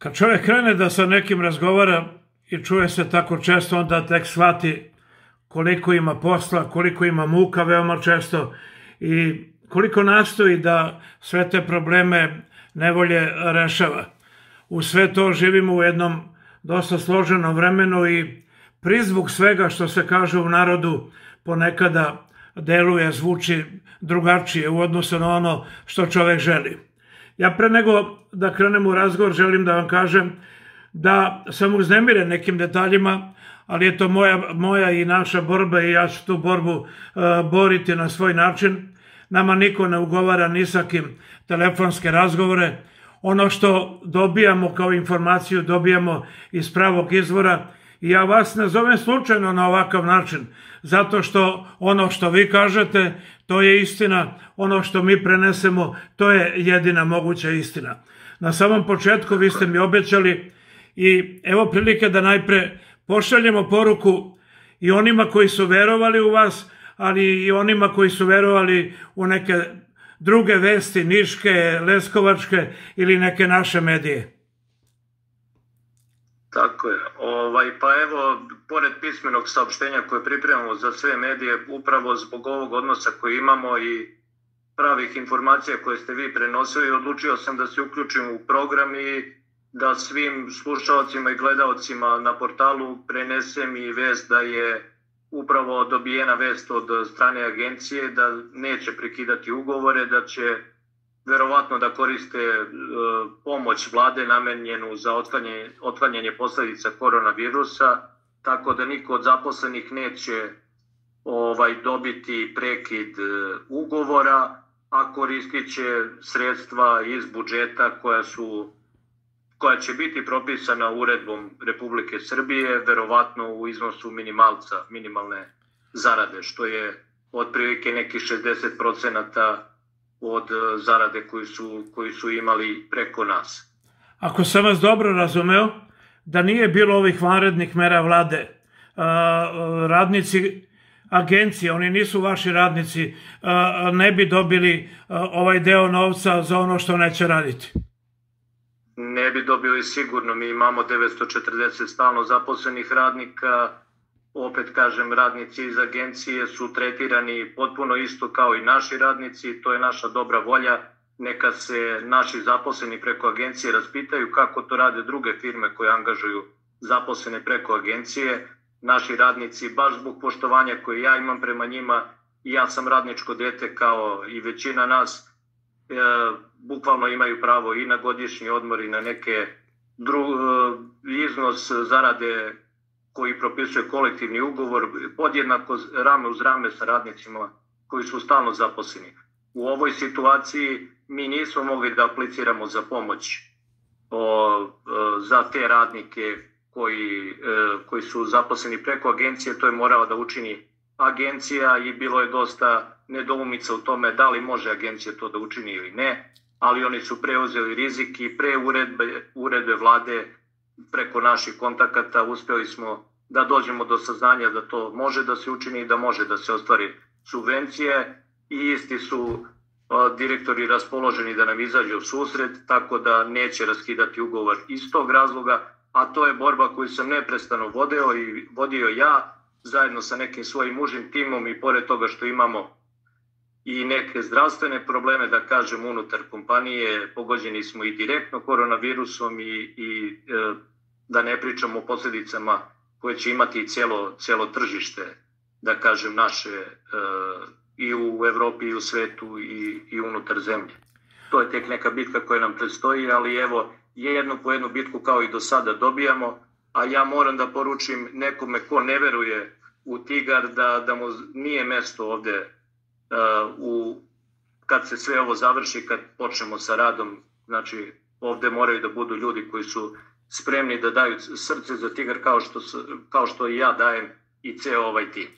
Kad čovjek krene da sa nekim razgovara i čuje se tako često, onda tek shvati koliko ima posla, koliko ima muka veoma često i koliko nastoji da sve te probleme nevolje rešava. U sve to živimo u jednom dosta složenom vremenu i prizvuk svega što se kaže u narodu ponekada deluje, zvuči drugačije u odnosu na ono što čovek želi. Ja pre nego da krenem u razgovor želim da vam kažem da sam uznemiren nekim detaljima, ali je to moja, moja i naša borba i ja ću tu borbu uh, boriti na svoj način. Nama niko ne ugovara ni sa kim telefonske razgovore. Ono što dobijamo kao informaciju dobijamo iz pravog izvora ja vas ne zovem slučajno na ovakav način, zato što ono što vi kažete, to je istina, ono što mi prenesemo, to je jedina moguća istina. Na samom početku vi ste mi obećali i evo prilike da najpre pošaljemo poruku i onima koji su verovali u vas, ali i onima koji su verovali u neke druge vesti, Niške, Leskovačke ili neke naše medije. Tako je. Ovaj, pa evo, pored pismenog saopštenja koje pripremamo za sve medije, upravo zbog ovog odnosa koji imamo i pravih informacija koje ste vi prenosili, odlučio sam da se uključim u program i da svim slušalcima i gledalcima na portalu prenesem i vest da je upravo dobijena vest od strane agencije da neće prekidati ugovore, da će verovatno da koriste e, pomoć vlade namenjenu za otklanjanje, otklanjanje posledica koronavirusa, tako da niko od zaposlenih neće ovaj dobiti prekid e, ugovora, a koristit će sredstva iz budžeta koja su koja će biti propisana uredbom Republike Srbije, verovatno u iznosu minimalca, minimalne zarade, što je otprilike nekih 60 procenata od e, zarade koju su, koju su imali preko nas. Ako sam vas dobro razumeo, da nije bilo ovih vanrednih mera vlade, radnici agencije, oni nisu vaši radnici, ne bi dobili ovaj deo novca za ono što neće raditi. Ne bi dobili sigurno, mi imamo 940 stalno zaposlenih radnika, opet kažem, radnici iz agencije su tretirani potpuno isto kao i naši radnici, to je naša dobra volja, neka se naši zaposleni preko agencije raspitaju kako to rade druge firme koje angažuju zaposlene preko agencije. Naši radnici, baš zbog poštovanja koje ja imam prema njima, ja sam radničko dete kao i većina nas, e, bukvalno imaju pravo i na godišnji odmor i na neke dru, e, iznos zarade koji propisuje kolektivni ugovor podjednako rame uz rame sa radnicima koji su stalno zaposleni. U ovoj situaciji mi nismo mogli da apliciramo za pomoć o, za te radnike koji, e, koji su zaposleni preko agencije, to je morala da učini agencija i bilo je dosta nedoumica u tome da li može agencija to da učini ili ne, ali oni su preuzeli rizik i pre uredbe, uredbe vlade preko naših kontakata uspeli smo da dođemo do saznanja da to može da se učini i da može da se ostvari subvencije i isti su direktori raspoloženi da nam izađu u susret, tako da neće raskidati ugovor iz tog razloga, a to je borba koju sam neprestano vodeo i vodio ja zajedno sa nekim svojim mužim timom i pored toga što imamo i neke zdravstvene probleme, da kažem, unutar kompanije, pogođeni smo i direktno koronavirusom i, i e, da ne pričamo o posledicama koje će imati celo, celo tržište, da kažem, naše e, i u Evropi i u svetu i, i unutar zemlje. To je tek neka bitka koja nam predstoji, ali evo, jednu po jednu bitku kao i do sada dobijamo, a ja moram da poručim nekome ko ne veruje u Tigar da, da mu nije mesto ovde u, kad se sve ovo završi, kad počnemo sa radom, znači ovde moraju da budu ljudi koji su spremni da daju srce za Tigar kao što, kao što i ja dajem i ceo ovaj tim.